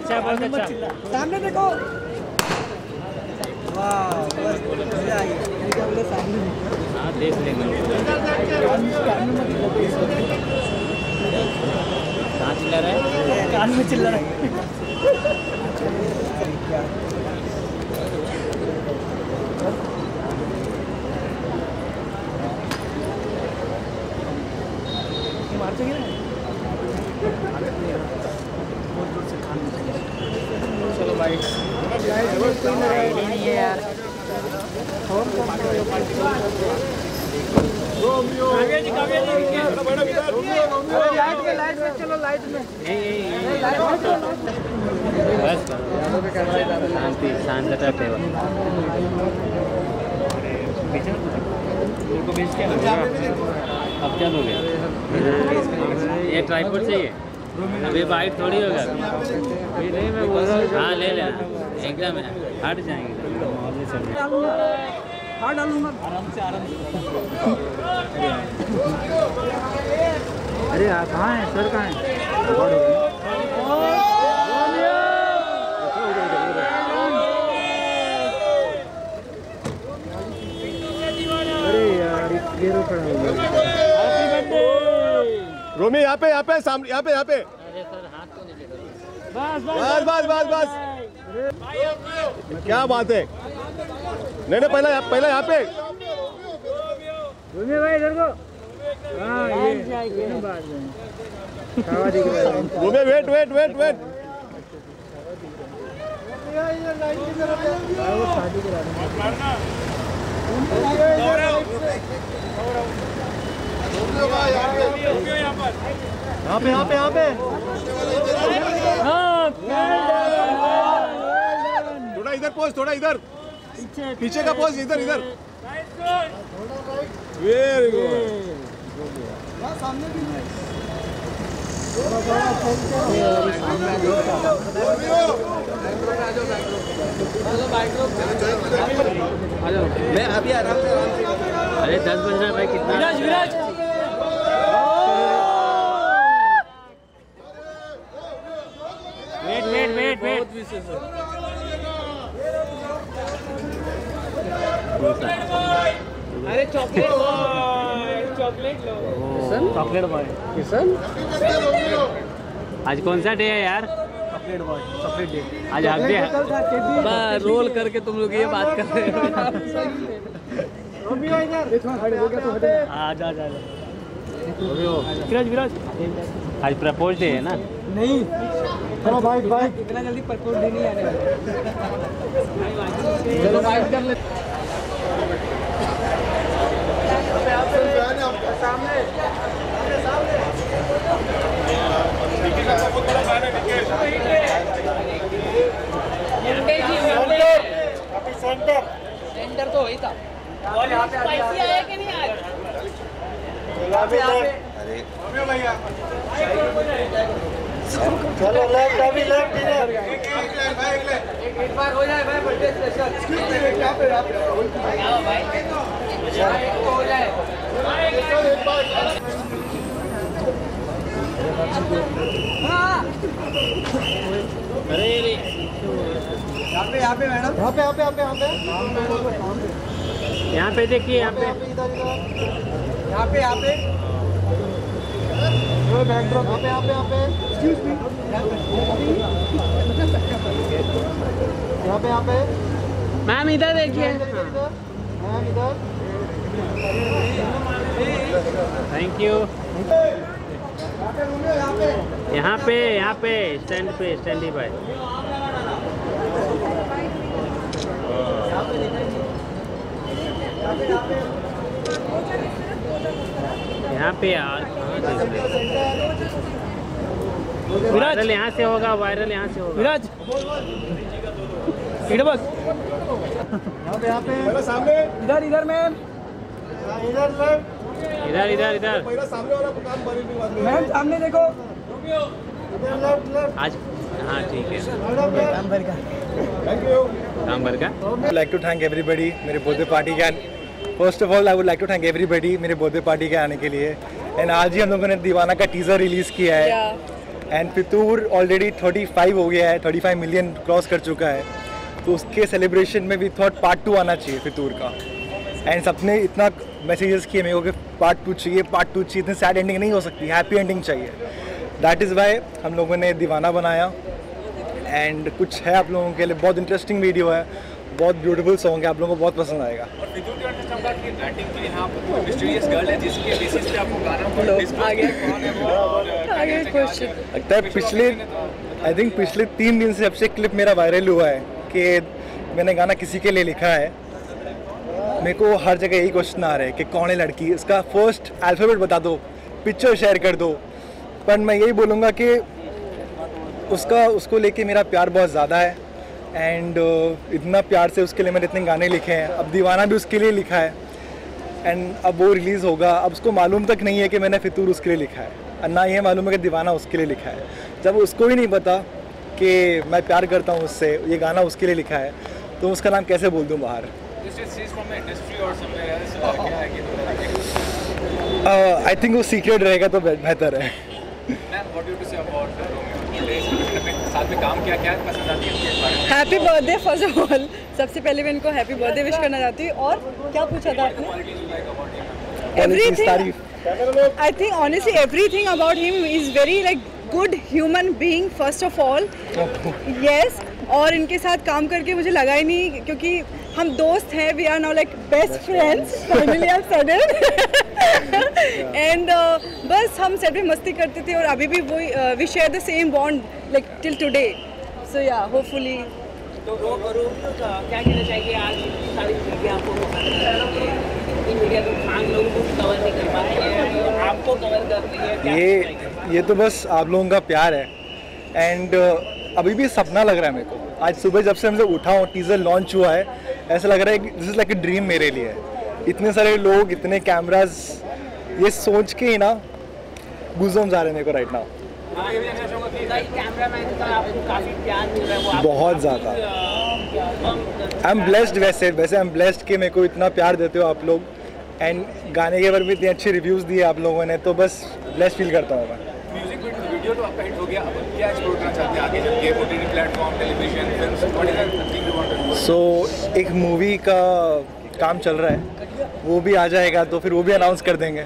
अच्छा बहुत अच्छा। सामने देखो। हाँ देख लेंगे कहाँ चिल्ला रहा है? कान में चिल्ला रहा है मार तो गिरा चलो भाई नहीं है यार शांति लोगे अब क्या लोगे ये ट्राईपोर्ट चाहिए अभी बाइट थोड़ी होगा। अभी नहीं मैं बोल रहा हूँ हाँ ले। लेना एकदम है। हट जाएँगे। हाँ डालूँगा आराम से आराम अरे यार कहाँ है? सर कहाँ है अरे यार ये रो खड़ा हो गया रोमी यहाँ पे यहाँ पे सामने यहाँ पे यहाँ पे। अरे सर हाथ तो नहीं बस बस बस बस क्या बात है? नहीं नहीं पहला यहाँ- पहला यहाँ पे। रोमी भाई इधर को। हाँ Romi wait wait wait wait. शादी करा यहाँ पे यहाँ पे यहाँ पे थोड़ा इधर पोज थोड़ा इधर। पीछे का पोज इधर इधर। वेरी गुड मैं अभी आराम से आराम से अरे दस बज रहा है भाई कितना Viraj Viraj wait wait wait अरे चॉकलेट चॉकलेट लो। चॉकलेट बॉय किशन आज कौन सा डे है यार? चॉकलेट बॉय चॉकलेट डे आज डे रोल करके तुम लोग ये बात कर रहे हो। आ जा जा विराज विराज। आज प्रपोज डे है ना? नहीं। चलो बाइक बाइक इतना जल्दी प्रपोज डे नहीं आने वाला। चलो बाइक कर ले। सेंटर तो वही था। स्पाइसी आया कि नहीं आया चलो लेफ़्ट अभी लेफ़्ट इधर। एक बार हो जाए भाई बर्थडे स्पेशल यहाँ पे यहाँ पे हो जाए। यहाँ पे यहाँ पे मैडम। यहाँ पे यहाँ पे यहाँ पे यहाँ पे। यहाँ पे देखिए यहाँ पे। यहाँ पे यहाँ पे। पे पे पे पे पे मैम, इधर देखिए मैम इधर थैंक यू यहाँ पे यहाँ पे स्टैंड पे स्टैंड ही बाय यहाँ पे यार? वायरल यहाँ से होगा वायरल यहाँ से होगा। विराज। इधर बस। यहाँ पे यहाँ पे पहला सामने। इधर इधर मैम। इधर इधर। इधर इधर पहला सामने वाला काम बड़ी भी बात मैम सामने देखो। इधर लेफ़्ट लेफ़्ट आज हाँ ठीक है। थैंक काम भर का। Like to thank everybody मेरे बर्थडे पार्टी के first of all I would like to thank everybody मेरे बर्थडे पार्टी के आने के लिए। एंड आज ही हम लोगों ने दीवाना का टीजर रिलीज़ किया है। एंड फितूर ऑलरेडी 35 हो गया है 35 मिलियन क्रॉस कर चुका है। तो उसके सेलिब्रेशन में भी थॉट पार्ट टू आना चाहिए फितूर का। एंड सबने इतना मैसेजेस किए मेरे को कि पार्ट टू चाहिए पार्ट टू चाहिए इतनी सैड एंडिंग नहीं हो सकती हैप्पी एंडिंग चाहिए। दैट इज़ वाई हम लोगों ने दीवाना बनाया। एंड कुछ है आप लोगों के लिए बहुत इंटरेस्टिंग वीडियो है। बहुत ब्यूटीफुल सॉन्ग है आप लोगों को बहुत पसंद आएगा। लगता है पिछले आई थिंक पिछले तीन दिन से सबसे क्लिप मेरा वायरल हुआ है कि मैंने गाना किसी के लिए लिखा है। मेरे को हर जगह यही क्वेश्चन आ रहा है कि कौन है लड़की? इसका फ़र्स्ट अल्फ़ाबेट बता दो पिक्चर शेयर कर दो। पर मैं यही बोलूँगा कि उसका उसको लेके मेरा प्यार बहुत ज़्यादा है। एंड uh, इतना प्यार से उसके लिए मैंने इतने गाने लिखे हैं। अब दीवाना भी उसके लिए लिखा है। एंड अब वो रिलीज़ होगा। अब उसको मालूम तक नहीं है कि मैंने फितूर उसके लिए लिखा है। और ना ये मालूम है कि दीवाना उसके लिए लिखा है। जब उसको ही नहीं पता कि मैं प्यार करता हूँ उससे ये गाना उसके लिए लिखा है तो उसका नाम कैसे बोल दूँ बाहर? आई थिंक वो सीक्रेट रहेगा तो बेहतर है। Happy birthday first of all सबसे पहले मैं इनको हैप्पी बर्थडे विश करना चाहती हूँ। और क्या पूछा था आपने? Every I think honestly everything about him is very like good human being first of all yes और इनके साथ काम करके मुझे लगा ही नहीं क्योंकि हम दोस्त हैं we are now like best friends finally I said it and बस हम सेट में मस्ती करते थे और अभी भी वही we share the same bond like till today so या होपफुली तो रो रो क्या कहना चाहिए? आज सारी मीडिया आपको पसंद है। इतनी मीडिया तो खान लोगों को कवर नहीं कर पा रही है आपको कवर कर रही है ये ये तो बस आप लोगों का प्यार है। एंड अभी भी सपना लग रहा है मेरे को। आज सुबह जब से हमसे उठा हूँ टीज़र लॉन्च हुआ है ऐसा लग रहा है this is like a dream मेरे लिए। इतने सारे लोग, इतने कैमराज ये सोच के ही ना गुजम जा रहे मेरे को राइट नाउ बहुत ज़्यादा। आई एम ब्लेस्ड वैसे वैसे आई एम ब्लेस्ड कि मेरे को इतना प्यार देते हो आप लोग। एंड गाने के ऊपर भी इतने अच्छे रिव्यूज़ दिए आप लोगों ने तो बस ब्लेस्ड फील करता हूँ मैं। म्यूज़िक वीडियो तो आपका हिट हो गया, अब क्या एक्सप्लोर करना चाहते हैं आगे जब ये ओटीटी प्लेटफॉर्म टेलीविज़न सो एक मूवी का काम चल रहा है। वो भी आ जाएगा तो फिर वो भी अनाउंस कर देंगे।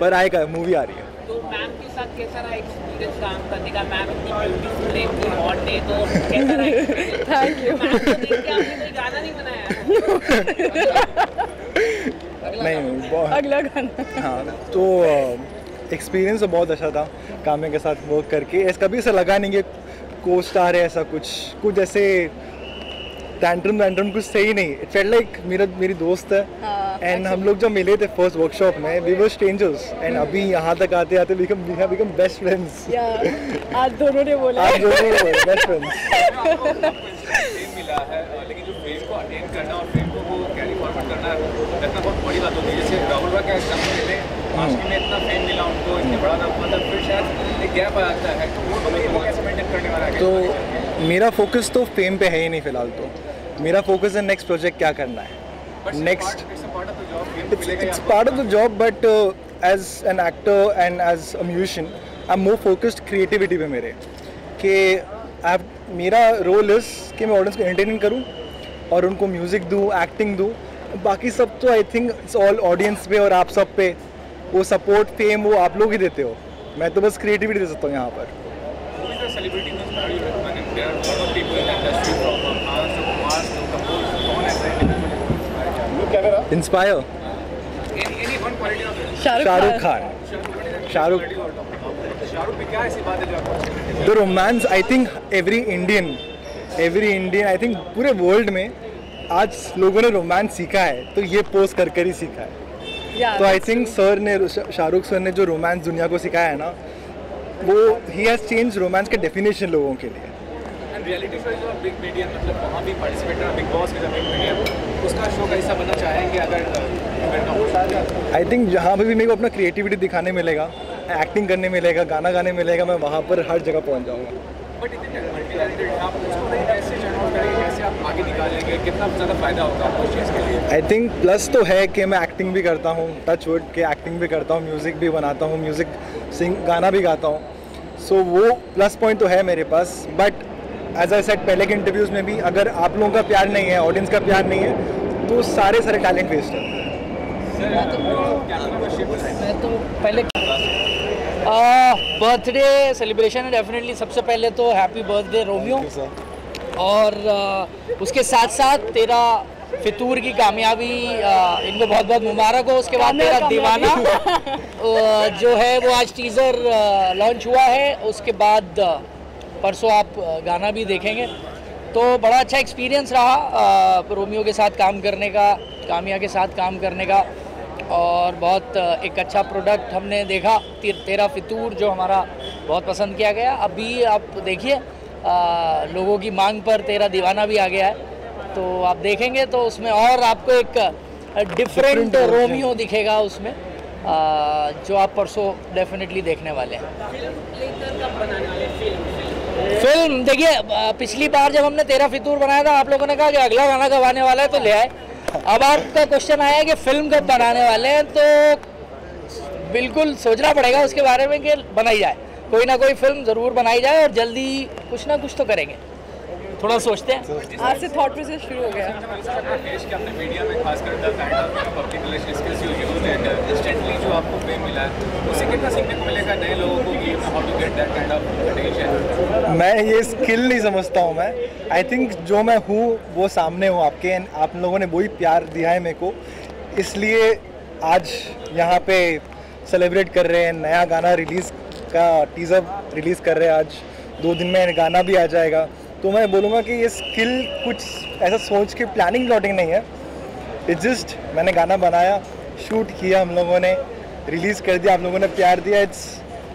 पर आएगा मूवी आ रही है। तो मैम के साथ कैसा रहा एक्सपीरियंस काम करने का? मैम इतनी ब्यूटीफुल है इतनी हॉट है तो कैसा रहा थैंक यू मैम को देख के आपने कोई गाना नहीं बनाया? नहीं नहीं बहुत अगला गाना। हाँ तो एक्सपीरियंस तो बहुत अच्छा था कामे के साथ वर्क करके। ऐसा कभी ऐसा लगा नहीं कि को स्टार है ऐसा कुछ। कुछ ऐसे टैंट्रम वैंट्रम कुछ सही नहीं। इट फेल लाइक मेरा मेरी दोस्त है। हाँ, एंड हम लोग जब मिले थे फ़र्स्ट वर्कशॉप में वी वर स्ट्रेंजर्स एंड अभी यहाँ तक आते आते become we have become best friends या आज दोनों ने बोला। आप दोनों ने बोला बेस्ट फ्रेंड्स मिला है। लेकिन जो फेम को अटेन करना और फेम को वो कैरी फॉरवर्ड करना इतना बहुत बड़ी बात होती है जैसे राहुल का एग्ज़ाम्पल ले लें आशिकी में इतना फेम मिला उनको इतने बड़ा नाम मतलब फिर शायद एक गैप आ जाता है तो वो कैसे मेंटेन करने वाला है तो मेरा फोकस तो फेम पे है ही नहीं फ़िलहाल तो। मेरा फोकस है नेक्स्ट प्रोजेक्ट क्या करना है? Next it's part of the job but as an actor and as a but I I'm more focused creativity पे मेरे। कि आप मेरा रोल इस कि मैं ऑडियंस को एंटरटेन करूँ और उनको म्यूज़िक दूँ एक्टिंग दूँ। बाकी सब तो I think it's all audience पे और आप सब पे। वो सपोर्ट फेम वो आप लोग ही देते हो। मैं तो बस क्रिएटिविटी दे सकता हूँ यहाँ पर। Inspire Any any one quality of it? Shahrukh Khan Shahrukh Shahrukh क्या ऐसी बात है जो आपको लगती? The romance I think every Indian every Indian I think पूरे वर्ल्ड में आज लोगों ने रोमांस सीखा है तो ये पोस्ट कर कर ही सीखा है। तो आई थिंक सर ने शाहरुख सर ने जो रोमांस दुनिया को सिखाया है ना वो ही हैज़ चेंज रोमांस का डेफिनेशन लोगों के लिए। मतलब वहाँ भी करना Bigg Boss a big medium उसका शो का हिस्सा बनना चाहेंगे अगर इवेंट का आई थिंक जहाँ पे भी मेरे को अपना क्रिएटिविटी दिखाने मिलेगा एक्टिंग करने मिलेगा गाना गाने मिलेगा मैं वहाँ पर हर जगह पहुँच जाऊँगा। बट आई थिंक प्लस तो है कि मैं एक्टिंग भी करता हूँ टच वुड के एक्टिंग भी करता हूँ म्यूज़िक भी बनाता हूँ म्यूज़िक सिंग गाना भी गाता हूँ। सो वो प्लस पॉइंट तो है मेरे पास बट एज आई सेट पहले के इंटरव्यूज़ में भी अगर आप लोगों का प्यार नहीं है ऑडियंस का प्यार नहीं है तो सारे सारे टैलेंट वेस्ट है। मैं तो पहले बर्थडे सेलिब्रेशन है डेफिनेटली सबसे पहले तो हैप्पी बर्थडे रोमियो। और अ, उसके साथ साथ तेरा फितूर की कामयाबी इनको बहुत बहुत मुबारक हो। उसके बाद तेरा दीवाना। जो है वो आज टीज़र लॉन्च हुआ है। उसके बाद परसों आप गाना भी देखेंगे। तो बड़ा अच्छा एक्सपीरियंस रहा रोमियो के साथ काम करने का कामिया के साथ काम करने का। और बहुत एक अच्छा प्रोडक्ट हमने देखा ते, तेरा फितूर जो हमारा बहुत पसंद किया गया। अभी आप देखिए लोगों की मांग पर तेरा दीवाना भी आ गया है। तो आप देखेंगे तो उसमें और आपको एक डिफरेंट. रोमियो दिखेगा उसमें अ, जो आप परसों डेफिनेटली देखने वाले हैं। फ़िल्म, देखिए पिछली बार जब हमने तेरा फितूर बनाया था, आप लोगों ने कहा कि अगला गाना कब आने वाला है तो ले आए। अब आपका क्वेश्चन आया कि फ़िल्म कब बनाने वाले हैं तो बिल्कुल सोचना पड़ेगा उसके बारे में कि बनाई जाए। कोई ना कोई फ़िल्म ज़रूर बनाई जाए और जल्दी कुछ ना कुछ तो करेंगे। थोड़ा सोचते हैं? आज से थॉट प्रोसेस शुरू हो गया। मीडिया में खासकर the kind of public relation skills you use and instantly जो आपको फेम मिला है उससे कितना सीखने को मिलेगा नए लोगों को कि how to get that kind of attention मैं ये स्किल नहीं समझता हूँ मैं। आई थिंक जो मैं हूँ वो सामने हूँ आपके। And आप लोगों ने वही प्यार दिया है मेरे को। इसलिए आज यहाँ पे सेलिब्रेट कर रहे हैं। नया गाना रिलीज़ का टीज़र रिलीज़ कर रहे हैं आज। दो दिन में गाना भी आ जाएगा। तो मैं बोलूँगा कि ये स्किल कुछ ऐसा सोच के प्लानिंग प्लॉटिंग नहीं है। इट जस्ट मैंने गाना बनाया शूट किया हम लोगों ने रिलीज़ कर दिया, आप लोगों ने प्यार दिया। इट्स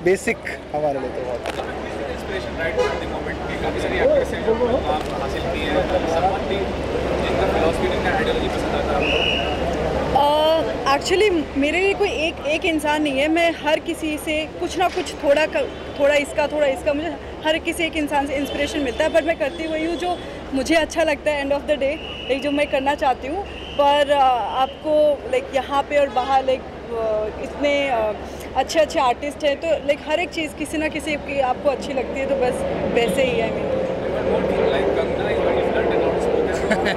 बेसिक हमारे लिए तो बहुत inspiration right at the moment कि काफ़ी सारे एक्टर्स हैं जो आप हासिल किए हैं सलमान भी जिनका फिलोसफी जिनका आइडियोलॉजी पसंद आता है आपको एक्चुअली मेरे लिए कोई एक एक इंसान नहीं है। मैं हर किसी से कुछ ना कुछ थोड़ा क- थोड़ा इसका थोड़ा इसका मुझे हर किसी एक इंसान से इंस्पिरेशन मिलता है। पर मैं करती वही हूँ जो मुझे अच्छा लगता है end of the day like जो मैं करना चाहती हूँ। पर आपको लाइक यहाँ पे और बाहर लाइक इतने अच्छे अच्छे आर्टिस्ट हैं तो लाइक हर एक चीज़ किसी ना किसी की आपको अच्छी लगती है तो बस वैसे ही है मेरी।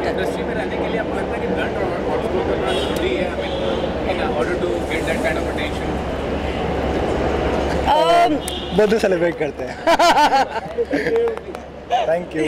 इंडस्ट्री में रहने के लिए आपको लगता है कि ब्लंट और आउटस्पोकन करना ज़रूरी है? To get that kind of attention birthday celebrate करते हैं। Thank you